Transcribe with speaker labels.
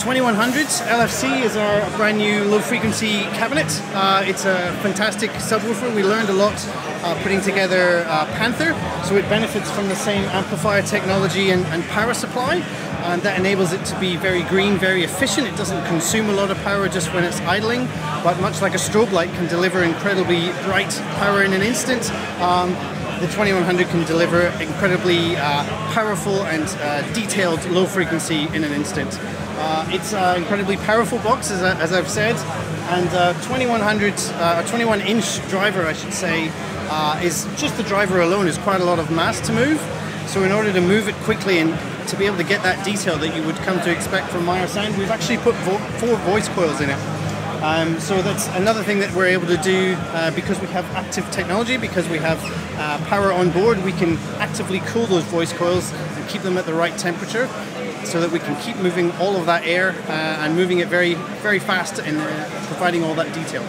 Speaker 1: 2100 LFC is our brand new low frequency cabinet. Uh, it's a fantastic subwoofer. We learned a lot uh, putting together uh, Panther, so it benefits from the same amplifier technology and, and, power supply. And that enables it to be very green, very efficient. It doesn't consume a lot of power just when it's idling, but much like a strobe light, can deliver incredibly bright power in an instant. Um, the 2100 can deliver incredibly uh, powerful and uh, detailed low frequency in an instant. Uh, it's an incredibly powerful box, as, as I've said, and uh, 2100, uh, a 21 inch driver, I should say, is just the driver alone is quite a lot of mass to move. So in order to move it quickly and to be able to get that detail that you would come to expect from Meyer Sound, we've actually put vo four voice coils in it. Um, so that's another thing that we're able to do uh, because we have active technology, because we have uh, power on board, we can actively cool those voice coils and keep them at the right temperature so that we can keep moving all of that air uh, and moving it very, very fast and uh, providing all that detail.